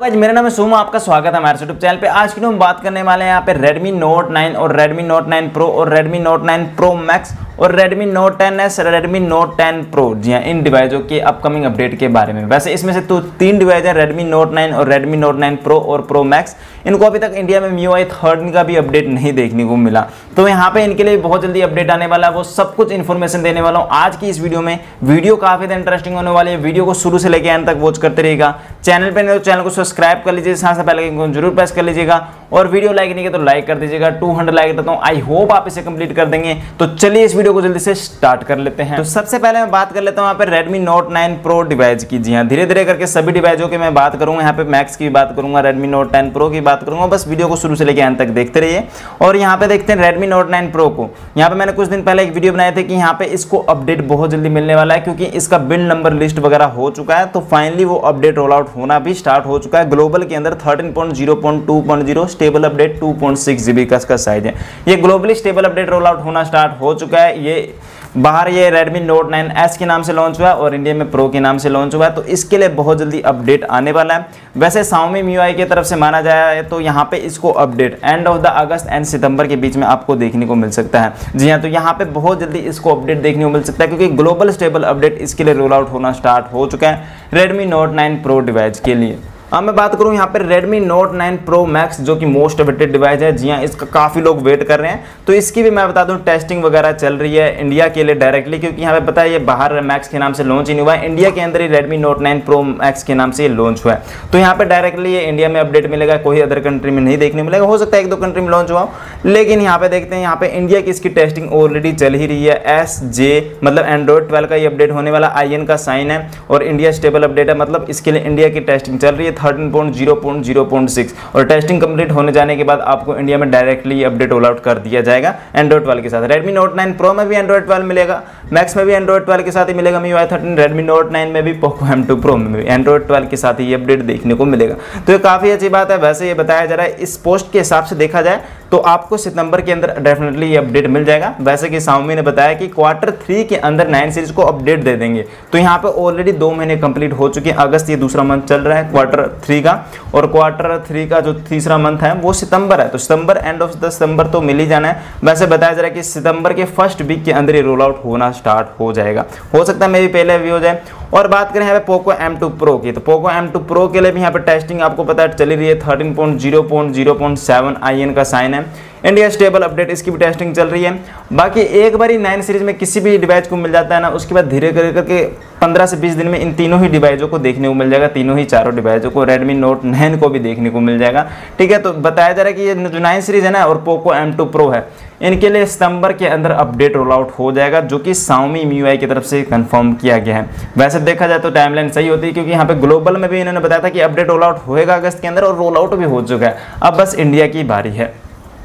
Guys मेरा नाम है सोमा, आपका स्वागत है हमारे यूट्यूब चैनल पे। आज की हम बात करने वाले हैं, यहाँ पे Redmi Note 9 और Redmi Note 9 Pro और Redmi Note 9 Pro Max और Redmi Note 10s Redmi Note 10 Pro, जी हाँ इन डिवाइसों के अपकमिंग अपडेट के बारे में। वैसे इसमें से तो तीन डिवाइस हैं, Redmi Note 9 और Redmi Note 9 Pro और Pro Max इनको अभी तक इंडिया में MIUI थर्ड का भी अपडेट नहीं देखने को मिला। तो यहाँ पे इनके लिए बहुत जल्दी अपडेट आने वाला है। वो सब कुछ इन्फॉर्मेशन देने वाला हूँ। आज की इस वीडियो में वीडियो काफ़ी इंटरेस्टिंग होने वाली है। वीडियो को शुरू से लेकर एंड तक वॉच करते रहेगा चैनल पर नहीं तो चैनल को सब्सक्राइब कर लीजिए साथ पहले ज़रूर प्रेस कर लीजिएगा। और वीडियो लाइक नहीं किया तो लाइक कर दीजिएगा। 200 लाइक देता हूँ। आई होप आप इसे कंप्लीट कर देंगे। तो चलिए इस वीडियो को जल्दी से स्टार्ट कर लेते हैं। तो सबसे पहले मैं बात कर लेता हूँ यहाँ पे Redmi Note 9 Pro डिवाइस की। जी हाँ धीरे धीरे करके सभी डिवाइसों की मैं बात करूँगा, यहाँ पे मैक्स की बात करूँगा, Redmi Note 10 Pro की बात करूँगा, बस वीडियो को शुरू से लेकर अंत तक देखते रहिए। और यहाँ पे देखते हैं Redmi Note 9 Pro को। यहाँ पे मैंने कुछ दिन पहले एक वीडियो बनाए थे कि यहाँ पे इसको अपडेट बहुत जल्दी मिलने वाला है, क्योंकि इसका बिल्ड नंबर लिस्ट वगैरह हो चुका है तो फाइनली वो अपडेट रोल आउट होना भी स्टार्ट हो चुका है। ग्लोबल के अंदर thirteen stable update two point six GB का साइज़ है। ये globally stable update roll out होना स्टार्ट हो चुका है। ये बाहर ये Redmi Note 9s के नाम से लॉन्च हुआ है और इंडिया में Pro के नाम से लॉन्च हुआ है। तो इसके लिए बहुत जल्दी अपडेट आने वाला है। वैसे Xiaomi MIUI की तरफ़ से माना जाए तो यहाँ पे इसको update end of the August end सितंबर के बीच में आपको देखने को मिल सकता है। जी हाँ तो यहाँ पे बहुत जल्दी इसको अपडेट देखने को मिल सकता है, क्योंकि ग्लोबल स्टेबल अपडेट इसके लिए रोल आउट होना स्टार्ट हो चुका है Redmi Note nine Pro device के लिए। अब मैं बात करूँ यहाँ पर Redmi Note 9 Pro Max, जो कि मोस्ट अवेटेड डिवाइस है। जी हाँ इसका काफ़ी लोग वेट कर रहे हैं। तो इसकी भी मैं बता दूँ टेस्टिंग वगैरह चल रही है इंडिया के लिए डायरेक्टली क्योंकि यहाँ पे पता है ये बाहर मैक्स के नाम से लॉन्च ही नहीं हुआ है। इंडिया के अंदर ही Redmi Note 9 Pro Max के नाम से ये लॉन्च हुआ है। तो यहाँ पे डायरेक्टली ये इंडिया में अपडेट मिलेगा, कोई अदर कंट्री में नहीं देखने मिलेगा। हो सकता है एक दो कंट्री में लॉन्च हुआ लेकिन यहाँ पे देखते हैं, यहाँ पे इंडिया की इसकी टेस्टिंग ऑलरेडी चल ही रही है। एस जे मतलब एंड्रॉइड ट्वेल्व का ये अपडेट होने वाला आईएन का साइन है, और इंडिया स्टेबल अपडेट है। मतलब इसके लिए इंडिया की टेस्टिंग चल रही है। Thirteen point zero point zero point six और टेस्टिंग कंप्लीट होने जाने के बाद आपको इंडिया में डायरेक्टली अपडेट ऑल आउट कर दिया जाएगा एंड्रॉइड ट्वेल्व के साथ। रेडमी नोट नाइन प्रो में भी एंड्रॉइड ट्वेल्व मिलेगा मैक्स में भी एंड्रॉइड ट्वेल्व के साथ ही मिलेगा MIUI thirteen Redmi Note nine में भी पोको एम टू प्रो में भी एंड्रॉइड ट्वेल्व के साथ ही अपडेट देखने को मिलेगा। तो ये काफ़ी अच्छी बात है, वैसे ये बताया जा रहा है, इस पोस्ट के हिसाब से देखा जाए तो आपको सितंबर के अंदर डेफिनेटली ये अपडेट मिल जाएगा। वैसे कि साउमी ने बताया कि क्वार्टर थ्री के अंदर नाइन सीरीज़ को अपडेट दे देंगे। तो यहाँ पे ऑलरेडी दो महीने कंप्लीट हो चुके हैं। अगस्त ये दूसरा मंथ चल रहा है क्वार्टर थ्री का। और क्वार्टर थ्री का जो तीसरा मंथ है, वो सितंबर है। तो सितंबर एंड ऑफ़ द सितंबर तो मिल ही जाना है। वैसे बताया जा रहा है कि सितंबर के फ़र्स्ट वीक के अंदर ये रोल आउट होना स्टार्ट हो जाएगा। हो सकता है मे भी पहले भी हो जाए। और बात करें यहाँ पे पोको M2 Pro की तो पोको M2 Pro के लिए भी यहाँ पे टेस्टिंग आपको पता है चली रही है 13.0.0.7 आई एन का साइन है। इंडिया स्टेबल अपडेट इसकी भी टेस्टिंग चल रही है। बाकी एक बार ही नाइन सीरीज़ में किसी भी डिवाइस को मिल जाता है ना, उसके बाद धीरे धीरे करके 15 से 20 दिन में इन तीनों ही डिवाइसों को देखने को मिल जाएगा, तीनों ही चारों डिवाइसों को, Redmi Note 9 को भी देखने को मिल जाएगा। ठीक है तो बताया जा रहा है कि ये जो नाइन सीरीज़ है ना, और पोको M2 Pro है इनके लिए सितंबर के अंदर अपडेट रोल आउट हो जाएगा, जो कि साउमी MIUI की तरफ़ से कंफर्म किया गया है। वैसे देखा जाए तो टाइमलाइन सही होती है, क्योंकि यहाँ पे ग्लोबल में भी इन्होंने बताया था कि अपडेट रोल आउट होएगा अगस्त के अंदर और रोल आउट भी हो चुका है। अब बस इंडिया की बारी है।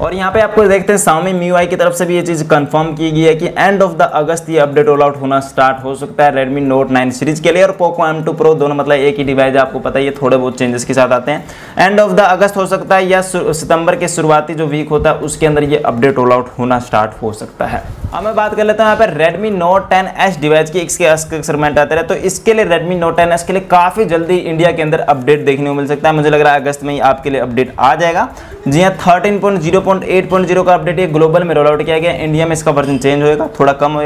और यहाँ पे आपको देखते हैं, Xiaomi MIUI की तरफ़ से भी ये चीज़ कंफर्म की गई है कि एंड ऑफ़ द अगस्त ये अपडेट रोल आउट होना स्टार्ट हो सकता है Redmi Note 9 सीरीज़ के लिए और Poco M2 Pro दोनों मतलब एक ही डिवाइस आपको पता है ये थोड़े बहुत चेंजेस के साथ आते हैं। एंड ऑफ़ द अगस्त हो सकता है या सितंबर के शुरुआती जो वीक होता है, उसके अंदर ये अपडेट रोल आउट होना स्टार्ट हो सकता है। अब मैं बात कर लेता हूँ यहाँ पर Redmi Note 10s डिवाइस की, इसके एक्सपेरिमेंट आते रहे तो इसके लिए Redmi Note 10s के लिए काफ़ी जल्दी इंडिया के अंदर अपडेट देखने को मिल सकता है। मुझे लग रहा है अगस्त में ही आपके लिए अपडेट आ जाएगा। जी हाँ thirteen point zero point eight point zero का अपडेट ये ग्लोबल में रोल आउट किया गया। इंडिया में इसका वर्जन चेंज होगा थोड़ा कम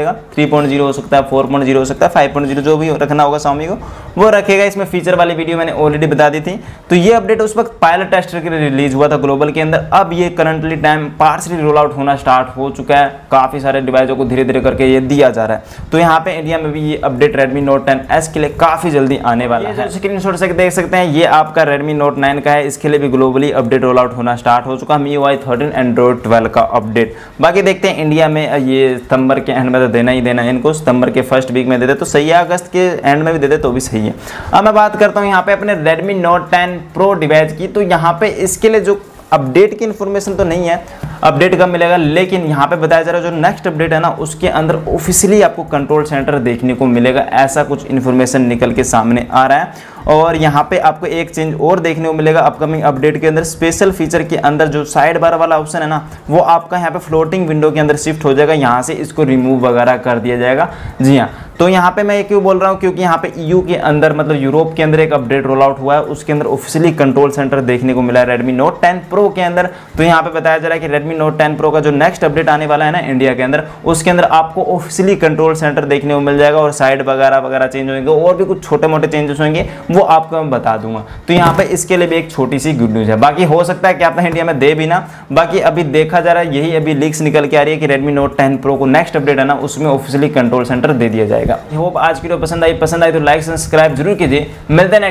पॉइंट ज़ीरो हो सकता है फोर पॉइंट ज़ीरो हो सकता है फाइव पॉइंट ज़ीरो जो भी रखना होगा स्वामी को। वो रखेगा इसमें फीचर वाली वीडियो मैंने ऑलरेडी बता दी थी। तो ये अपडेट उस वक्त पायलट टेस्टर के लिए रिलीज़ हुआ था ग्लोबल के अंदर। अब ये currently time partially roll out होना स्टार्ट हो चुका है। काफ़ी सारे डिवाइसों को धीरे धीरे करके ये दिया जा रहा है। तो यहाँ पे इंडिया में भी ये अपडेट Redmi Note 10s के लिए काफ़ी जल्दी आने वाला है। स्क्रीन शॉट से देख सकते हैं ये आपका रेडमी नोट नाइन का है। इसके लिए भी ग्लोबली अपडेट रोल आउट होना स्टार्ट हो चुका है। MIUI 13 एंड्रॉइड 12 का अपडेट बाकी देखते हैं इंडिया में ये सितंबर के एंड में तो देना ही देना है इनको। सितंबर के फ़र्स्ट वीक में दे दे तो सही है। अगस्त के एंड में भी दे दे तो भी सही है। अब मैं बात करता हूँ यहाँ पे अपने Redmi Note 10 Pro डिवाइस की। तो यहाँ पे इसके लिए जो अपडेट की इन्फॉर्मेशन तो नहीं है अपडेट कब मिलेगा? लेकिन यहाँ पे बताया जा रहा है जो नेक्स्ट अपडेट है ना, उसके अंदर ऑफिशियली आपको कंट्रोल सेंटर देखने को मिलेगा। ऐसा कुछ इन्फॉर्मेशन निकल के सामने आ रहा है। और यहाँ पे आपको एक चेंज और देखने को मिलेगा अपकमिंग अपडेट के अंदर। स्पेशल फीचर के अंदर जो साइड बार वाला ऑप्शन है ना, वो आपका यहाँ पे फ्लोटिंग विंडो के अंदर शिफ्ट हो जाएगा। यहाँ से इसको रिमूव वगैरह कर दिया जाएगा। जी हाँ तो यहाँ पे मैं ये क्यों बोल रहा हूँ? क्योंकि यहाँ पे यू के अंदर मतलब यूरोप के अंदर एक अपडेट रोल आउट हुआ है। उसके अंदर ऑफिशियली कंट्रोल सेंटर देखने को मिला है रेडमी नोट 10 प्रो के अंदर। तो यहाँ पे बताया जा रहा है कि रेडमी नोट 10 प्रो का जो नेक्स्ट अपडेट आने वाला है ना इंडिया के अंदर, उसके अंदर आपको ऑफिशियली कंट्रोल सेंटर देखने को मिल जाएगा और साइड वगैरह वगैरह चेंज होंगे। और भी कुछ छोटे मोटे चेंजेस होंगे। वो आपको मैं बता दूँगा। तो यहाँ पे इसके लिए भी एक छोटी सी गुड न्यूज़ है। बाकी हो सकता है कि आपने इंडिया में दे भी ना। बाकी अभी देखा जा रहा है, यही अभी लीक्स निकल के आ रही है कि रेडमी नोट टेन प्रो को नेक्स्ट अपडेट है ना, उसमें ऑफिशियली कंट्रोल सेंटर दे दिया जाएगा। होप आज की वीडियो पसंद आई। पसंद आई तो लाइक सब्सक्राइब ज़रूर कीजिए। मिलते हैं।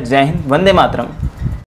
जय हिंद। वंदे मातरम।